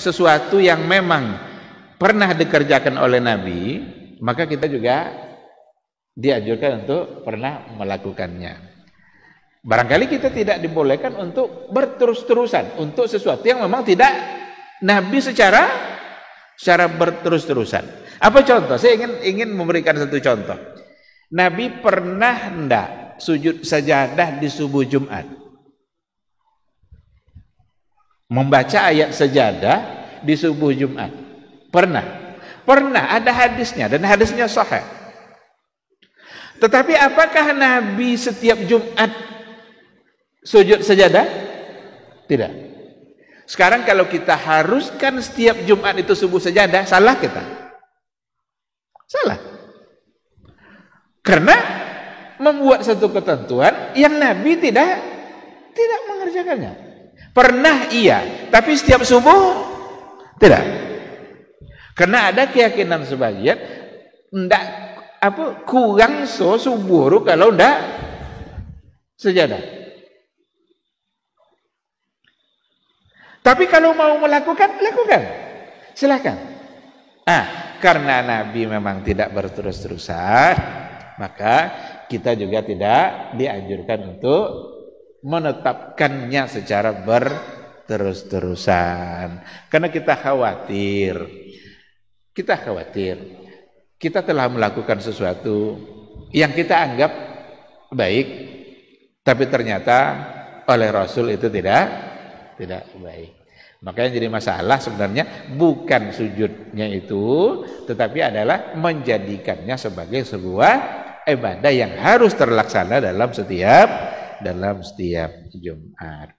sesuatu yang memang pernah dikerjakan oleh Nabi, maka kita juga dianjurkan untuk pernah melakukannya. Barangkali kita tidak dibolehkan untuk berterus-terusan untuk sesuatu yang memang tidak Nabi secara secara berterus-terusan. Apa contoh? Saya ingin ingin memberikan satu contoh. Nabi pernah hendak sujud sajadah di subuh Jumat. Membaca ayat sajadah di subuh Jumat. Pernah. Pernah ada hadisnya dan hadisnya sahih. Tetapi apakah Nabi setiap Jumat sujud sajadah? Tidak. Sekarang kalau kita haruskan setiap Jumat itu subuh sajadah, salah kita. Salah. Karena membuat satu ketentuan yang Nabi tidak tidak mengerjakannya. Pernah iya, tapi setiap subuh tidak. Karena ada keyakinan sebagian ndak apa kurang so subuh kalau ndak sejadah. Tapi kalau mau melakukan, lakukan. Silakan. Ah, karena Nabi memang tidak berterus-terusan, maka kita juga tidak dianjurkan untuk menetapkannya secara berterus-terusan. Karena kita khawatir, kita khawatir, kita telah melakukan sesuatu yang kita anggap baik, tapi ternyata oleh Rasul itu tidak tidak baik. Makanya jadi masalah sebenarnya bukan sujudnya itu, tetapi adalah menjadikannya sebagai sebuah ibadah yang harus terlaksana dalam setiap dalam setiap Jumat.